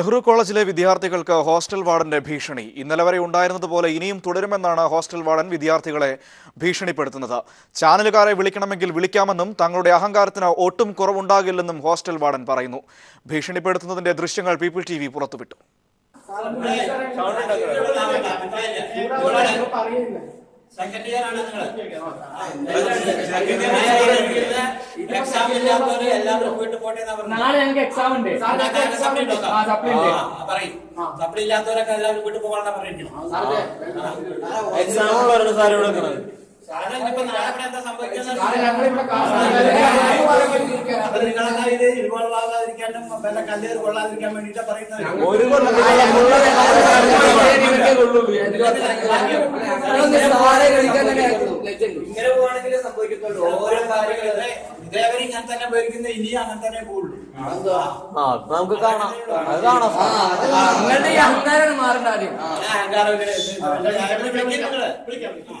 നെഹ്റു കോളേജിലെ വിദ്യാർത്ഥികൾക്ക് ഹോസ്റ്റൽ വാർഡന്റെ ഭീഷണി ഇന്നലെ വരെ ഉണ്ടായിരുന്നതുപോലെ ഇനിയും തുടരുമെന്നാണ് ഹോസ്റ്റൽ വാർഡൻ വിദ്യാർത്ഥികളെ ഭീഷണിപ്പെടുത്തുന്നത് ചാനലുകാരെ വിളിക്കണമെങ്കിൽ വിളിക്കാമെന്നും തങ്ങളുടെ അഹങ്കാരത്തിന് ഒട്ടും കുറവുണ്ടാകില്ലെന്നും ഹോസ്റ്റൽ വാർഡൻ പറയുന്നു ഭീഷണിപ്പെടുത്തുന്നതിന്റെ ദൃശ്യങ്ങൾ പീപ്പിൾ ടി വി പുറത്തുവിട്ടു സെക്കൻഡ് ഇയർ ആണ് നിങ്ങൾ എക്സാം ഇല്ലാത്തവര് എല്ലാവരും വീട്ടിൽ പോട്ടെ. നാളെ ഞങ്ങൾക്ക് എക്സാം ഉണ്ട്. സപ്ലി ഉണ്ടോ? ആ സപ്ലി ഉണ്ട്. ആ, പറയ്. സപ്ലി ഇല്ലാത്തവരൊക്കെ എല്ലാവരും വീട്ടിൽ പോകാനാണ് പറഞ്ഞിരിക്കുന്നത് എക്സാം പറഞ്ഞു സാർ ഇവിടെ നിൽക്കുന്നത്. സാറേ ഇനിയിപ്പോ നാളെ ഇവിടെ എന്താ സംഭവിക്കുന്നത് ഇൻവോൾവ് ആകാതിരിക്കാനും വല്ല കല്ലേറ് കൊള്ളാതിരിക്കാൻ വേണ്ടിട്ടാ പറയുന്നത് കൊല്ലം ഇങ്ങനെ പോവാണെങ്കിൽ സംഭവിക്കത്തുള്ളൂ ഓരോ കാര്യങ്ങളും ഇതേവരെ ഇങ്ങനെ തന്നെ പേരിക്കുന്ന ഇനി അങ്ങനെ തന്നെ പോകുള്ളൂ നമുക്ക് കാണാം അത് കാണാം ഈ അഹങ്കാരം മാറണ്ട ആദ്യം അഹങ്കാരം വിളിക്കാം നിങ്ങൾ. വിളിക്കാം ആ.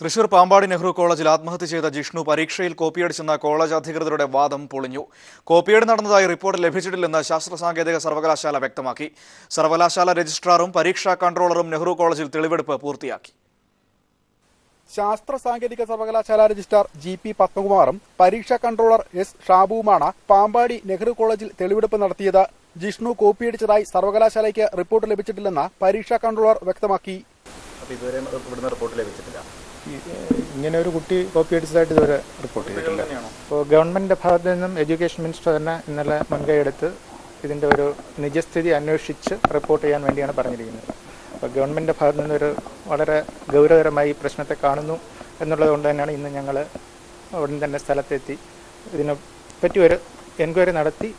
തൃശൂർ പാമ്പാടി നെഹ്റു കോളേജിൽ ആത്മഹത്യ ചെയ്ത ജിഷ്ണു പരീക്ഷയിൽ കോപ്പിയടിച്ചെന്ന കോളേജ് അധികൃതരുടെ വാദം പൊളിഞ്ഞു. കോപ്പിയേട് നടന്നതായി റിപ്പോർട്ട് ലഭിച്ചിട്ടില്ലെന്ന് ശാസ്ത്ര സാങ്കേതിക സർവകലാശാല വ്യക്തമാക്കി. സർവകലാശാല രജിസ്ട്രാറും പരീക്ഷാ കൺട്രോളറും നെഹ്റു കോളേജിൽ തെളിവെടുപ്പ് പൂർത്തിയാക്കി. ശാസ്ത്ര സാങ്കേതിക സർവകലാശാല രജിസ്ട്രാർ ജി പി പത്മകുമാറും പരീക്ഷാ കൺട്രോളർ എസ് ഷാബുവുമാണ് പാമ്പാടി നെഹ്റു കോളേജിൽ തെളിവെടുപ്പ് നടത്തിയത്. ജിഷ്ണു കോപ്പിയടിച്ചതായി സർവകലാശാലയ്ക്ക് റിപ്പോർട്ട് ലഭിച്ചിട്ടില്ലെന്ന് പരീക്ഷാ കൺട്രോളർ വ്യക്തമാക്കി. ഇങ്ങനെ ഒരു കുട്ടി കോപ്പി അടിച്ചതായിട്ട് ഇതുവരെ റിപ്പോർട്ട് ചെയ്തിട്ടില്ല. അപ്പോൾ ഗവൺമെന്റിന്റെ ഭാഗത്ത് നിന്നും എഡ്യൂക്കേഷൻ മിനിസ്റ്റർ തന്നെ ഇന്നലെ മുൻകൈയെടുത്ത് ഇതിന്റെ ഒരു നിജസ്ഥിതി അന്വേഷിച്ച് റിപ്പോർട്ട് ചെയ്യാൻ വേണ്ടിയാണ് പറഞ്ഞിരിക്കുന്നത്. അപ്പോൾ ഗവൺമെന്റിന്റെ ഭാഗത്ത് നിന്നൊരു വളരെ ഗൗരവകരമായി ഈ പ്രശ്നത്തെ കാണുന്നു എന്നുള്ളത് കൊണ്ട് തന്നെയാണ് ഇന്ന് ഞങ്ങൾ ഉടൻ തന്നെ സ്ഥലത്തെത്തി. ഇതിനെ പറ്റി ഒരു എൻക്വയറി നടത്തി.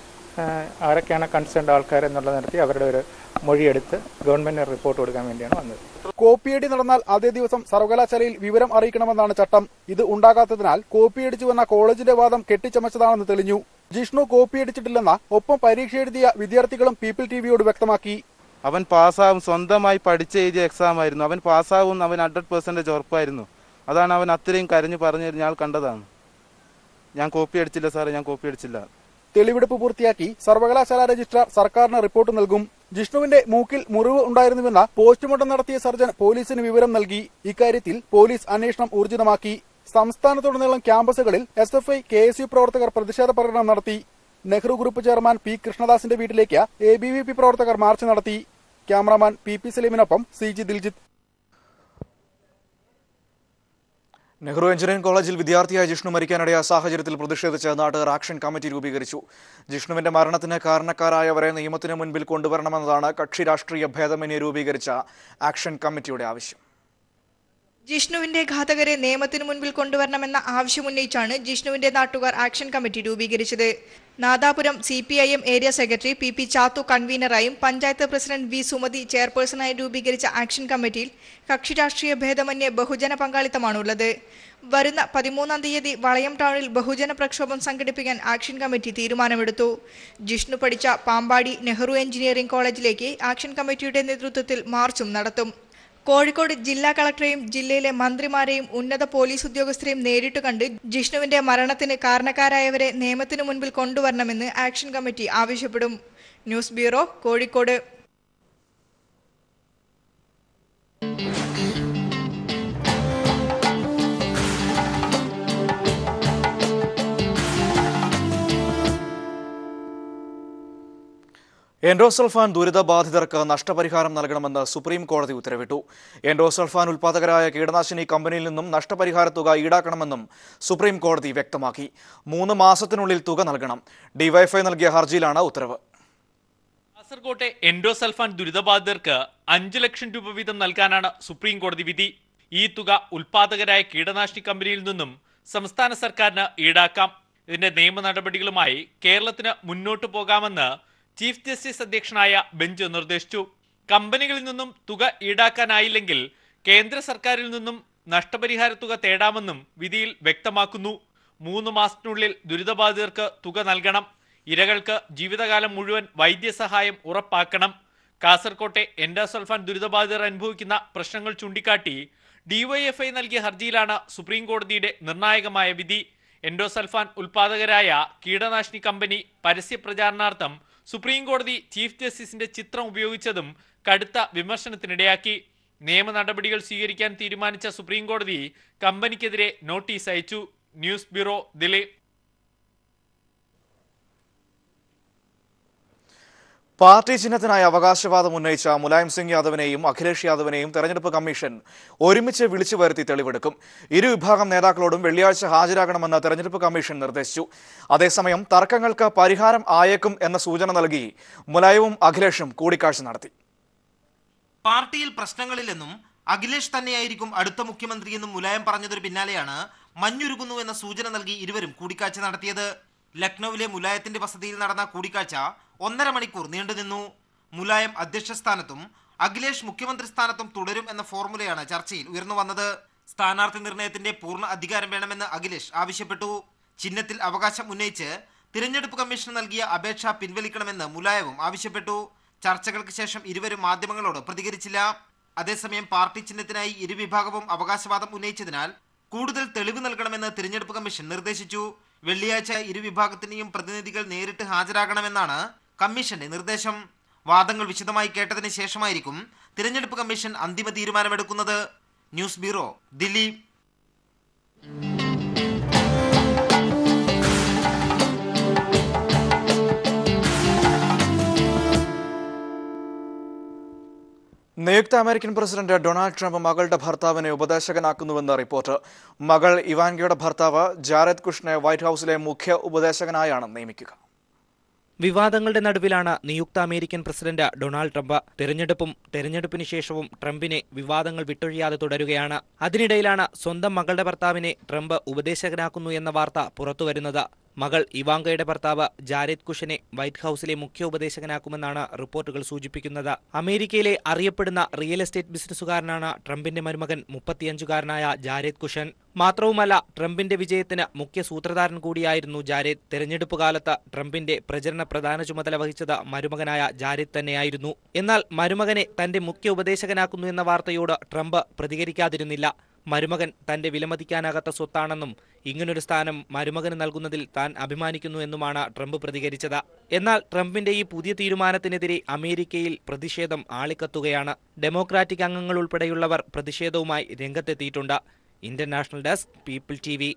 ആരൊക്കെയാണ് കൺസേൺഡ് ആൾക്കാർ എന്നുള്ളത് നടത്തി അവരുടെ ഒരു മൊഴിയെടുത്ത് ഗവൺമെന്റിന് റിപ്പോർട്ട് കൊടുക്കാൻ വേണ്ടിയാണ് വന്നത്. കോപ്പിയടി നടന്നാൽ അതേ ദിവസം സർവകലാശാലയിൽ വിവരം അറിയിക്കണമെന്നാണ് ചട്ടം. ഇത് ഉണ്ടാകാത്തതിനാൽ കോപ്പിയടിച്ചുവെന്ന കോളേജിന്റെ വാദം കെട്ടിച്ചമച്ചതാണെന്ന് തെളിഞ്ഞു. ജിഷ്ണു കോപ്പിയടിച്ചിട്ടില്ലെന്ന ഒപ്പം പരീക്ഷ എഴുതിയ വിദ്യാർത്ഥികളും പീപ്പിൾ ടിവിയോട് വ്യക്തമാക്കി. അവൻ പാസ്സാവും സ്വന്തമായി പഠിച്ച് എഴുതിയ എക്സാം ആയിരുന്നു. അവൻ പാസ്സാവും അവൻ ഹൺഡ്രഡ് പെർസെന്റേജ് ഉറപ്പായിരുന്നു. അതാണ് അവൻ അത്രയും കരഞ്ഞു പറഞ്ഞു ഞാൻ കണ്ടതാണ്. ഞാൻ കോപ്പി അടിച്ചില്ല സാറേ ഞാൻ കോപ്പി അടിച്ചില്ല തെളിവെടുപ്പ് പൂർത്തിയാക്കി സർവകലാശാല രജിസ്ട്രാർ സർക്കാരിന് റിപ്പോർട്ട് നൽകും. ജിഷ്ണുവിന്റെ മൂക്കിൽ മുറിവ് ഉണ്ടായിരുന്നുവെന്ന പോസ്റ്റ്മോർട്ടം നടത്തിയ സർജൻ പോലീസിന് വിവരം നൽകി. ഇക്കാര്യത്തിൽ പോലീസ് അന്വേഷണം ഊർജിതമാക്കി. സംസ്ഥാനത്തുടനീളം ക്യാമ്പസുകളിൽ S F I K S U പ്രവർത്തകർ പ്രതിഷേധ പ്രകടനം നടത്തി. നെഹ്റു ഗ്രൂപ്പ് ചെയർമാൻ പി കൃഷ്ണദാസിന്റെ വീട്ടിലേക്ക് എ ബി വി പി പ്രവർത്തകർ മാർച്ച് നടത്തി. ക്യാമറാമാൻ പി പി സലീമിനൊപ്പം C G Diljith. Nehru engineering കോളേജിൽ വിദ്യാർത്ഥിയായ ജിഷ്ണു മരിക്കാനിടയായ സാഹചര്യത്തിൽ പ്രതിഷേധിച്ച് നാട്ടുകാർ ആക്ഷൻ കമ്മിറ്റി രൂപീകരിച്ചു. ജിഷ്ണുവിന്റെ മരണത്തിന് കാരണക്കാരായവരെ നിയമത്തിന് മുൻപിൽ കൊണ്ടുവരണമെന്നതാണ് കക്ഷി രാഷ്ട്രീയ ഭേദമന്യെ രൂപീകരിച്ച ആക്ഷൻ കമ്മിറ്റിയുടെ ആവശ്യം. ജിഷ്ണുവിന്റെ ഘാതകരെ നിയമത്തിന് മുൻപിൽ കൊണ്ടുവരണമെന്ന ആവശ്യമുന്നയിച്ചാണ് ജിഷ്ണുവിന്റെ നാട്ടുകാർ ആക്ഷൻ കമ്മിറ്റി രൂപീകരിച്ചത്. Nadapuram C P I M area secretary P P Chathu കൺവീനറായും panchayat president V Sumathi ചെയർപേഴ്സണായി രൂപീകരിച്ച ആക്ഷൻ കമ്മിറ്റിയിൽ കക്ഷി രാഷ്ട്രീയ ഭേദമന്യേ ബഹുജന പങ്കാളിത്തമാണുള്ളത്. വരുന്ന പതിമൂന്നാം തീയതി വളയം ടൗണിൽ ബഹുജന പ്രക്ഷോഭം സംഘടിപ്പിക്കാൻ ആക്ഷൻ കമ്മിറ്റി തീരുമാനമെടുത്തു. ജിഷ്ണു പഠിച്ച പാമ്പാടി നെഹ്റു എഞ്ചിനീയറിംഗ് കോളേജിലേക്ക് ആക്ഷൻ കമ്മിറ്റിയുടെ നേതൃത്വത്തിൽ മാർച്ചും നടത്തും. കോഴിക്കോട് ജില്ലാ കളക്ടറെയും ജില്ലയിലെ മന്ത്രിമാരെയും ഉന്നത പോലീസ് ഉദ്യോഗസ്ഥരെയും നേരിട്ട് കണ്ട് ജിഷ്ണുവിന്റെ മരണത്തിന് കാരണക്കാരായവരെ നിയമത്തിനു മുൻപിൽ കൊണ്ടുവരണമെന്ന് ആക്ഷൻ കമ്മിറ്റി ആവശ്യപ്പെടും. News bureau Kozhikode. എൻഡോസൾഫാൻ ദുരിതബാധിതർക്ക് നഷ്ടപരിഹാരം നൽകണമെന്ന് സുപ്രീം കോടതി ഉത്തരവിട്ടു. എൻഡോസൾഫാൻ ഉൽപാദകരായ കീടനാശിനി കമ്പനിയിൽ നിന്നും നഷ്ടപരിഹാര തുക ഈടാക്കണമെന്നും സുപ്രീം കോടതി വ്യക്തമാക്കി. മൂന്ന് മാസത്തിനുള്ളിൽ തുക നൽകണം. ഡിവൈഫൈ നൽകിയ ഹർജിയിലാണ് ഉത്തരവ്. കാസർകോട്ടെ എൻഡോസൾഫാൻ ദുരിതബാധിതർക്ക് അഞ്ച് ലക്ഷം രൂപ വീതം നൽകാനാണ് സുപ്രീം കോടതി വിധി. ഈ തുക ഉൽപാദകരായ കീടനാശിനി കമ്പനിയിൽ നിന്നും സംസ്ഥാന സർക്കാരിന് ഈടാക്കാം. ഇതിന്റെ നിയമ നടപടികളുമായി കേരളത്തിന് മുന്നോട്ടു പോകാമെന്ന് ചീഫ് ജസ്റ്റിസ് അധ്യക്ഷനായ ബെഞ്ച് നിർദ്ദേശിച്ചു. കമ്പനികളിൽ നിന്നും തുക ഈടാക്കാനായില്ലെങ്കിൽ കേന്ദ്ര സർക്കാരിൽ നിന്നും നഷ്ടപരിഹാര തുക തേടാമെന്നും വിധിയിൽ വ്യക്തമാക്കുന്നു. മൂന്ന് മാസത്തിനുള്ളിൽ ദുരിതബാധിതർക്ക് തുക നൽകണം. ഇരകൾക്ക് ജീവിതകാലം മുഴുവൻ വൈദ്യസഹായം ഉറപ്പാക്കണം. കാസർകോട്ടെ എൻഡോസൾഫാൻ ദുരിതബാധിതർ അനുഭവിക്കുന്ന പ്രശ്നങ്ങൾ ചൂണ്ടിക്കാട്ടി ഡിവൈഎഫ്ഐ നൽകിയ ഹർജിയിലാണ് സുപ്രീം കോടതിയുടെ നിർണായകമായ വിധി. എൻഡോസൾഫാൻ ഉൽപാദകരായ കീടനാശിനി കമ്പനി പരസ്യ പ്രചാരണാർത്ഥം സുപ്രീം കോടതി ചീഫ് ജസ്റ്റിസിന്റെ ചിത്രം ഉപയോഗിച്ചതും കടുത്ത വിമർശനത്തിനിടയാക്കി. നിയമ നടപടികൾ സ്വീകരിക്കാൻ തീരുമാനിച്ച സുപ്രീം കോടതി കമ്പനിക്കെതിരെ നോട്ടീസ് അയച്ചു. News bureau Dileep. പാർട്ടി ചിഹ്നത്തിനായി അവകാശവാദം ഉന്നയിച്ച മുലായം സിംഗ് യാദവിനെയും അഖിലേഷ് യാദവിനെയും തെരഞ്ഞെടുപ്പ് കമ്മീഷൻ ഒരുമിച്ച് വിളിച്ചു വരുത്തി തെളിവെടുക്കും. ഇരു വിഭാഗം നേതാക്കളോടും വെള്ളിയാഴ്ച ഹാജരാകണമെന്ന് തെരഞ്ഞെടുപ്പ് കമ്മീഷൻ നിർദ്ദേശിച്ചു. അതേസമയം തർക്കങ്ങൾക്ക് പരിഹാരം ആയേക്കും എന്ന സൂചന നൽകി മുലായവും അഖിലേഷും കൂടിക്കാഴ്ച നടത്തി. പാർട്ടിയിൽ പ്രശ്നങ്ങളില്ലെന്നും അഖിലേഷ് തന്നെയായിരിക്കും അടുത്ത മുഖ്യമന്ത്രിയെന്നും മുലായം പറഞ്ഞതിന് പിന്നാലെയാണ് മഞ്ഞുരുകുന്നു എന്ന സൂചന നൽകി ഇരുവരും കൂടിക്കാഴ്ച നടത്തിയത്. ലക്നൌവിലെ മുലായത്തിന്റെ വസതിയിൽ നടന്ന കൂടിക്കാഴ്ച ഒന്നര മണിക്കൂർ നീണ്ടുനിന്നു മുലായം അധ്യക്ഷ സ്ഥാനത്തും അഖിലേഷ് മുഖ്യമന്ത്രി സ്ഥാനത്തും തുടരും എന്ന ഫോർമുലയാണ് ചർച്ചയിൽ ഉയർന്നു വന്നത്. സ്ഥാനാർത്ഥി നിർണയത്തിന്റെ പൂർണ അധികാരം വേണമെന്ന് അഖിലേഷ് ആവശ്യപ്പെട്ടു. ചിഹ്നത്തിൽ അവകാശം ഉന്നയിച്ച് തിരഞ്ഞെടുപ്പ് കമ്മീഷൻ നൽകിയ അപേക്ഷ പിൻവലിക്കണമെന്ന് മുലായവും ആവശ്യപ്പെട്ടു. ചർച്ചകൾക്ക് ശേഷം ഇരുവരും മാധ്യമങ്ങളോട് പ്രതികരിച്ചില്ല. അതേസമയം പാർട്ടി ചിഹ്നത്തിനായി ഇരുവിഭാഗവും അവകാശവാദം ഉന്നയിച്ചതിനാൽ കൂടുതൽ തെളിവ് നൽകണമെന്ന് തിരഞ്ഞെടുപ്പ് കമ്മീഷൻ നിർദ്ദേശിച്ചു. വെള്ളിയാഴ്ച ഇരുവിഭാഗത്തിനെയും പ്രതിനിധികൾ നേരിട്ട് ഹാജരാകണമെന്നാണ് കമ്മീഷന്റെ നിർദ്ദേശം വാദങ്ങൾ വിശദമായി കേട്ടതിന് ശേഷമായിരിക്കും തിരഞ്ഞെടുപ്പ് കമ്മീഷൻ അന്തിമ തീരുമാനമെടുക്കുന്നത്. News bureau Delhi. നിയുക്ത അമേരിക്കൻ പ്രസിഡന്റ് ഡൊണാൾഡ് ട്രംപ് മകളുടെ ഭർത്താവിനെ ഉപദേശകനാക്കുന്നുവെന്ന് റിപ്പോർട്ട്. മകൾ ഇവാൻഗയുടെ ഭർത്താവ് ജാരദ് കുഷ്നെ വൈറ്റ് ഹൌസിലെ മുഖ്യ ഉപദേശകനായാണ് നിയമിക്കുക. വിവാദങ്ങളുടെ നടുവിലാണ് നിയുക്ത അമേരിക്കൻ പ്രസിഡന്റ് ഡൊണാൾഡ് ട്രംപ് തെരഞ്ഞെടുപ്പും തെരഞ്ഞെടുപ്പിന് ശേഷവും ട്രംപിനെ വിവാദങ്ങൾ വിട്ടൊഴിയാതെ തുടരുകയാണ്. അതിനിടയിലാണ് സ്വന്തം മകളുടെ ഭർത്താവിനെ ട്രംപ് ഉപദേശകനാക്കുന്നു എന്ന വാർത്ത പുറത്തുവരുന്നത്. മകൾ ഇവാങ്കയുടെ ഭർത്താവ് ജാരേദ് കുഷനെ വൈറ്റ് ഹൌസിലെ മുഖ്യ ഉപദേശകനാക്കുമെന്നാണ് റിപ്പോർട്ടുകൾ സൂചിപ്പിക്കുന്നത്. അമേരിക്കയിലെ അറിയപ്പെടുന്ന റിയൽ എസ്റ്റേറ്റ് ബിസിനസ്സുകാരനാണ് ട്രംപിന്റെ മരുമകൻ മുപ്പത്തിയഞ്ചുകാരനായ ജാരേദ് കുഷൻ മാത്രവുമല്ല ട്രംപിന്റെ വിജയത്തിന് മുഖ്യ സൂത്രധാരൻ കൂടിയായിരുന്നു ജാരേദ്. തെരഞ്ഞെടുപ്പ് കാലത്ത് ട്രംപിന്റെ പ്രചരണ പ്രധാന ചുമതല വഹിച്ചത് മരുമകനായ ജാരേദ് തന്നെയായിരുന്നു. എന്നാൽ മരുമകനെ തന്റെ മുഖ്യ ഉപദേശകനാക്കുന്നു എന്ന വാർത്തയോട് ട്രംപ് പ്രതികരിക്കാതിരുന്നില്ല. മരുമകൻ തന്റെ വിലമതിക്കാനാകാത്ത സ്വത്താണെന്നും ഇങ്ങനൊരു സ്ഥാനം മരുമകന് നൽകുന്നതിൽ താൻ അഭിമാനിക്കുന്നു എന്നുമാണ് ട്രംപ് പ്രതികരിച്ചത്. എന്നാൽ ട്രംപിന്റെ ഈ പുതിയ തീരുമാനത്തിനെതിരെ അമേരിക്കയിൽ പ്രതിഷേധം ആളിക്കത്തുകയാണ്. ഡെമോക്രാറ്റിക് അംഗങ്ങൾ ഉൾപ്പെടെയുള്ളവർ പ്രതിഷേധവുമായി രംഗത്തെത്തിയിട്ടുണ്ട്. Indian national desk people T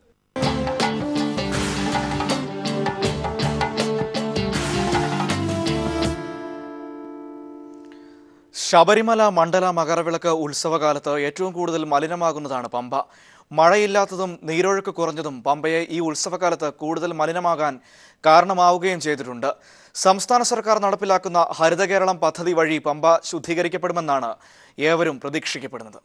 Sabarimala Mandala Makaravilakku ഉത്സവകാലത്ത് ഏറ്റവും കൂടുതൽ മലിനമാകുന്നതാണ് പമ്പ. മഴയില്ലാത്തതും നീരൊഴുക്ക് കുറഞ്ഞതും പമ്പയെ ഈ ഉത്സവകാലത്ത് കൂടുതൽ മലിനമാകാൻ കാരണമാവുകയും ചെയ്തിട്ടുണ്ട്. സംസ്ഥാന സർക്കാർ നടപ്പിലാക്കുന്ന ഹരിതകേരളം പദ്ധതി വഴി പമ്പ ശുദ്ധീകരിക്കപ്പെടുമെന്നാണ് ഏവരും പ്രതീക്ഷിക്കപ്പെടുന്നത്.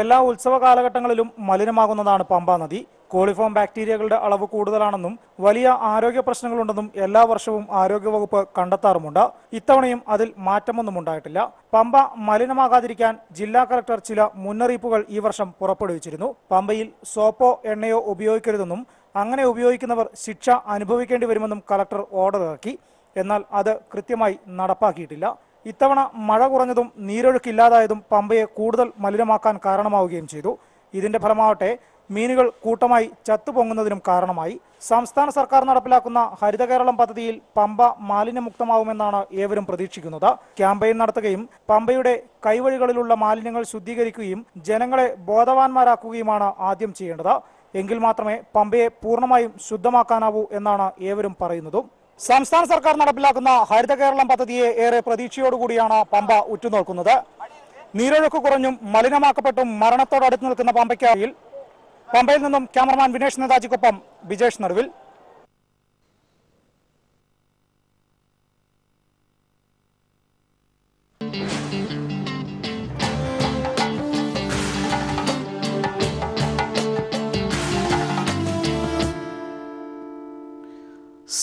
എല്ലാ ഉത്സവ കാലഘട്ടങ്ങളിലും മലിനമാകുന്നതാണ് പമ്പ നദി. കോളിഫോം ബാക്ടീരിയകളുടെ അളവ് കൂടുതലാണെന്നും വലിയ ആരോഗ്യ പ്രശ്നങ്ങളുണ്ടെന്നും എല്ലാ വർഷവും ആരോഗ്യവകുപ്പ് കണ്ടെത്താറുമുണ്ട്. ഇത്തവണയും അതിൽ മാറ്റമൊന്നും ഉണ്ടായിട്ടില്ല. പമ്പ മലിനമാകാതിരിക്കാൻ ജില്ലാ കളക്ടർ ചില മുന്നറിയിപ്പുകൾ ഈ വർഷം പുറപ്പെടുവിച്ചിരുന്നു. പമ്പയിൽ സോപ്പോ എണ്ണയോ ഉപയോഗിക്കരുതെന്നും അങ്ങനെ ഉപയോഗിക്കുന്നവർ ശിക്ഷ അനുഭവിക്കേണ്ടി വരുമെന്നും കളക്ടർ ഓർഡർ ഇറക്കി. എന്നാൽ അത് കൃത്യമായി നടപ്പാക്കിയിട്ടില്ല. ഇത്തവണ മഴ കുറഞ്ഞതും നീരൊഴുക്ക് ഇല്ലാതായതും പമ്പയെ കൂടുതൽ മലിനമാക്കാൻ കാരണമാവുകയും ചെയ്തു. ഇതിന്റെ ഫലമാവട്ടെ മീനുകൾ കൂട്ടമായി ചത്തുപൊങ്ങുന്നതിനും കാരണമായി. സംസ്ഥാന സർക്കാർ നടപ്പിലാക്കുന്ന ഹരിത കേരളം പദ്ധതിയിൽ പമ്പ മാലിന്യമുക്തമാവുമെന്നാണ് ഏവരും പ്രതീക്ഷിക്കുന്നത്. ക്യാമ്പയിൻ നടത്തുകയും പമ്പയുടെ കൈവഴികളിലുള്ള മാലിന്യങ്ങൾ ശുദ്ധീകരിക്കുകയും ജനങ്ങളെ ബോധവാന്മാരാക്കുകയുമാണ് ആദ്യം ചെയ്യേണ്ടത്. എങ്കിൽ മാത്രമേ പമ്പയെ പൂർണമായും ശുദ്ധമാക്കാനാവൂ എന്നാണ് ഏവരും പറയുന്നതും. സംസ്ഥാന സർക്കാർ നടപ്പിലാക്കുന്ന ഹരിത കേരളം പദ്ധതിയെ ഏറെ പ്രതീക്ഷയോടുകൂടിയാണ് പമ്പ ഉറ്റുനോക്കുന്നത്. നീരൊഴുക്ക് കുറഞ്ഞും മലിനമാക്കപ്പെട്ടും മരണത്തോടടുത്ത് നിൽക്കുന്ന പമ്പയ്ക്കായിൽ പമ്പയിൽ നിന്നും ക്യാമറമാൻ വിനേഷ് നേതാജിക്കൊപ്പം വിജേഷ് നടുവിൽ.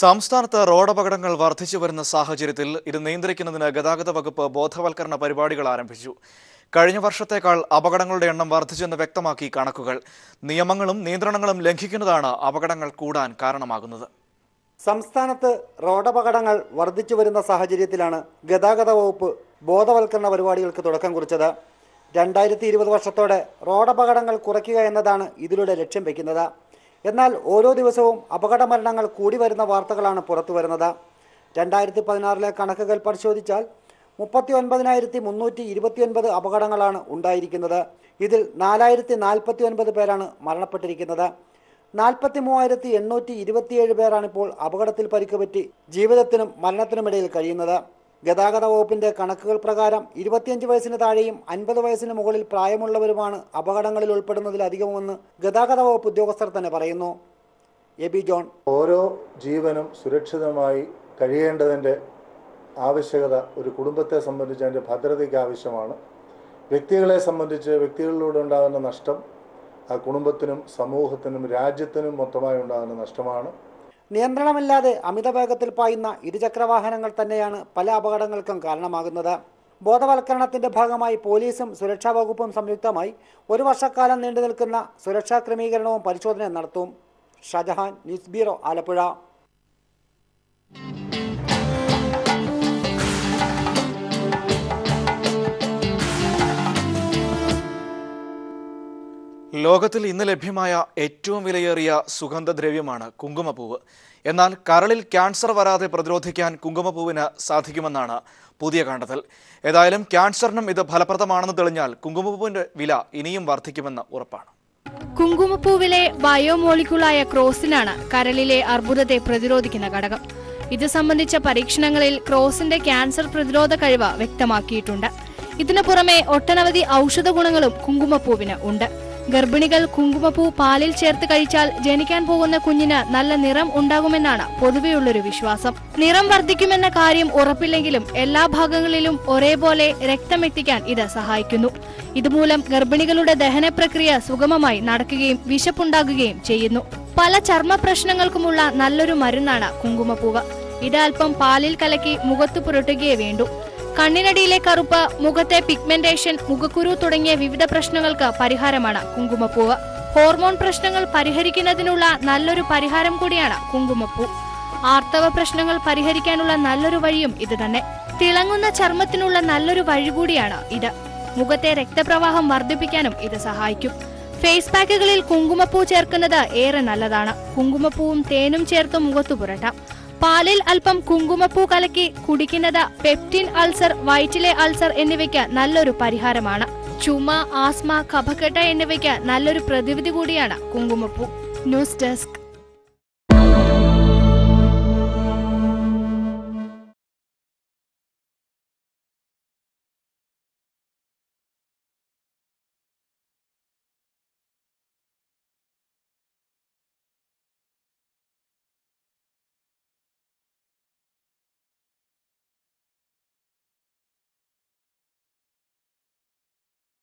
സംസ്ഥാനത്ത് റോഡപകടങ്ങൾ വർദ്ധിച്ചു വരുന്ന സാഹചര്യത്തിൽ ഇത് നിയന്ത്രിക്കുന്നതിന് ഗതാഗത വകുപ്പ് ബോധവൽക്കരണ പരിപാടികൾ ആരംഭിച്ചു. കഴിഞ്ഞ വർഷത്തേക്കാൾ അപകടങ്ങളുടെ എണ്ണം വർദ്ധിച്ചെന്ന് വ്യക്തമാക്കി കണക്കുകൾ. നിയമങ്ങളും നിയന്ത്രണങ്ങളും ലംഘിക്കുന്നതാണ് അപകടങ്ങൾ കൂടാൻ കാരണമാകുന്നത്. സംസ്ഥാനത്ത് റോഡപകടങ്ങൾ വർദ്ധിച്ചു വരുന്ന സാഹചര്യത്തിലാണ് ഗതാഗത വകുപ്പ് ബോധവൽക്കരണ പരിപാടികൾക്ക് തുടക്കം കുറിച്ചത്. രണ്ടായിരത്തി ഇരുപത് വർഷത്തോടെ റോഡപകടങ്ങൾ കുറയ്ക്കുക എന്നതാണ് ഇതിലൂടെ ലക്ഷ്യം വയ്ക്കുന്നത് എന്നാൽ ഓരോ ദിവസവും അപകട മരണങ്ങൾ കൂടി വരുന്ന വാർത്തകളാണ് പുറത്തു വരുന്നത്. രണ്ടായിരത്തി പതിനാറിലെ കണക്കുകൾ പരിശോധിച്ചാൽ മുപ്പത്തി ഒൻപതിനായിരത്തി മുന്നൂറ്റി ഇരുപത്തിയൊൻപത് അപകടങ്ങളാണ് ഉണ്ടായിരിക്കുന്നത്. ഇതിൽ നാലായിരത്തി നാൽപ്പത്തി ഒൻപത് പേരാണ് മരണപ്പെട്ടിരിക്കുന്നത്. നാൽപ്പത്തി മൂവായിരത്തി എണ്ണൂറ്റി ഇരുപത്തിയേഴ് പേരാണിപ്പോൾ അപകടത്തിൽ പരിക്കുപറ്റി ജീവിതത്തിനും മരണത്തിനുമിടയിൽ കഴിയുന്നത്. ഗതാഗത വകുപ്പിന്റെ കണക്കുകൾ പ്രകാരം ഇരുപത്തിയഞ്ച് വയസ്സിന് താഴെയും അൻപത് വയസ്സിന് മുകളിൽ പ്രായമുള്ളവരുമാണ് അപകടങ്ങളിൽ ഉൾപ്പെടുന്നതിലധികമെന്ന് ഗതാഗത വകുപ്പ് ഉദ്യോഗസ്ഥർ തന്നെ പറയുന്നു. A B John. ഓരോ ജീവനും സുരക്ഷിതമായി കഴിയേണ്ടതിന്റെ ആവശ്യകത ഒരു കുടുംബത്തെ സംബന്ധിച്ച് അതിന്റെ ഭദ്രതയ്ക്ക് ആവശ്യമാണ്. വ്യക്തികളെ സംബന്ധിച്ച് വ്യക്തികളിലൂടെ ഉണ്ടാകുന്ന നഷ്ടം ആ കുടുംബത്തിനും സമൂഹത്തിനും രാജ്യത്തിനും മൊത്തമായി ഉണ്ടാകുന്ന നഷ്ടമാണ്. നിയന്ത്രണമില്ലാതെ അമിത വേഗത്തിൽ പായുന്ന ഇരുചക്ര വാഹനങ്ങൾ തന്നെയാണ് പല അപകടങ്ങൾക്കും കാരണമാകുന്നത്. ബോധവൽക്കരണത്തിന്റെ ഭാഗമായി പോലീസും സുരക്ഷാ വകുപ്പും സംയുക്തമായി ഒരു വർഷക്കാലം നീണ്ടു നിൽക്കുന്ന സുരക്ഷാ ക്രമീകരണവും പരിശോധനയും നടത്തും. Shajahan news bureau Alappuzha. ലോകത്തിൽ ഇന്ന് ലഭ്യമായ ഏറ്റവും വിലയേറിയ സുഗന്ധദ്രവ്യമാണ് കുങ്കുമപ്പൂവ്. എന്നാൽ കരളിൽ ക്യാൻസർ വരാതെ പ്രതിരോധിക്കാൻ കുങ്കുമപ്പൂവിന് സാധിക്കുമെന്നാണ് പുതിയ കണ്ടെത്തൽ. ഏതായാലും ക്യാൻസറിനും ഇത് ഫലപ്രദമാണെന്ന് തെളിഞ്ഞാൽ കുങ്കുമപ്പൂവിന്റെ വില ഇനിയും വർദ്ധിക്കുമെന്ന് ഉറപ്പാണ്. കുങ്കുമപ്പൂവിലെ ബയോമോളിക്കുളായ ക്രോസിനാണ് കരളിലെ അർബുദത്തെ പ്രതിരോധിക്കുന്ന ഘടകം. ഇത് സംബന്ധിച്ച പരീക്ഷണങ്ങളിൽ ക്രോസിന്റെ ക്യാൻസർ പ്രതിരോധ കഴിവ് വ്യക്തമാക്കിയിട്ടുണ്ട്. ഇതിനു പുറമെ ഒട്ടനവധി ഔഷധ ഗുണങ്ങളും കുങ്കുമപ്പൂവിന് ഉണ്ട്. ഗർഭിണികൾ കുങ്കുമപ്പൂ പാലിൽ ചേർത്ത് കഴിച്ചാൽ ജനിക്കാൻ പോകുന്ന കുഞ്ഞിന് നല്ല നിറം ഉണ്ടാകുമെന്നാണ് പൊതുവെയുള്ളൊരു വിശ്വാസം. നിറം വർദ്ധിക്കുമെന്ന കാര്യം ഉറപ്പില്ലെങ്കിലും എല്ലാ ഭാഗങ്ങളിലും ഒരേപോലെ രക്തമെത്തിക്കാൻ ഇത് സഹായിക്കുന്നു. ഇതുമൂലം ഗർഭിണികളുടെ ദഹന പ്രക്രിയ സുഗമമായി നടക്കുകയും വിശപ്പുണ്ടാകുകയും ചെയ്യുന്നു. പല ചർമ്മ പ്രശ്നങ്ങൾക്കുമുള്ള നല്ലൊരു മരുന്നാണ് കുങ്കുമപ്പൂവ്. ഇത് അല്പം പാലിൽ കലക്കി മുഖത്ത് പുരട്ടുകയേ വേണ്ടൂ. കണ്ണിനടിയിലെ കറുപ്പ് മുഖത്തെ പിഗ്മെന്റേഷൻ മുഖക്കുരു തുടങ്ങിയ വിവിധ പ്രശ്നങ്ങൾക്ക് പരിഹാരമാണ് കുങ്കുമപ്പൂവ് ഹോർമോൺ പ്രശ്നങ്ങൾ പരിഹരിക്കുന്നതിനുള്ള നല്ലൊരു പരിഹാരം കൂടിയാണ് കുങ്കുമപ്പൂ. ആർത്തവ പ്രശ്നങ്ങൾ പരിഹരിക്കാനുള്ള നല്ലൊരു വഴിയും ഇത് തന്നെ. തിളങ്ങുന്ന ചർമ്മത്തിനുള്ള നല്ലൊരു വഴി കൂടിയാണ് ഇത്. മുഖത്തെ രക്തപ്രവാഹം വർദ്ധിപ്പിക്കാനും ഇത് സഹായിക്കും. ഫേസ് പാക്കുകളിൽ കുങ്കുമപ്പൂ ചേർക്കുന്നത് ഏറെ നല്ലതാണ്. കുങ്കുമപ്പൂവും തേനും ചേർത്ത് മുഖത്തു പുരട്ടാം. പാലിൽ അല്പം കുങ്കുമപ്പൂ കലക്കി കുടിക്കുന്നത് പെപ്റ്റിൻ അൾസർ വയറ്റിലെ അൾസർ എന്നിവയ്ക്ക് നല്ലൊരു പരിഹാരമാണ്. ചുമ ആസ്മ കഫക്കെട്ട് എന്നിവയ്ക്ക് നല്ലൊരു പ്രതിവിധി കൂടിയാണ് കുങ്കുമപ്പൂ. News desk.